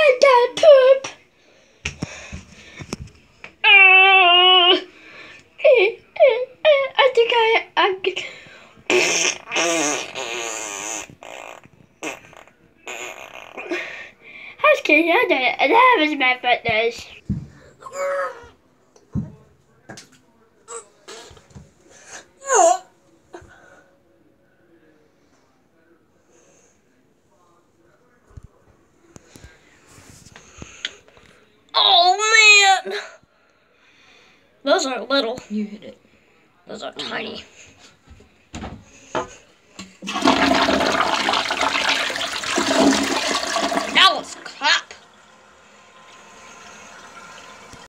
I got poop. Uh, I think I I'm. Okay, I did it. That was my fitness. Those are little. You hit it. Those are tiny. Uh-huh.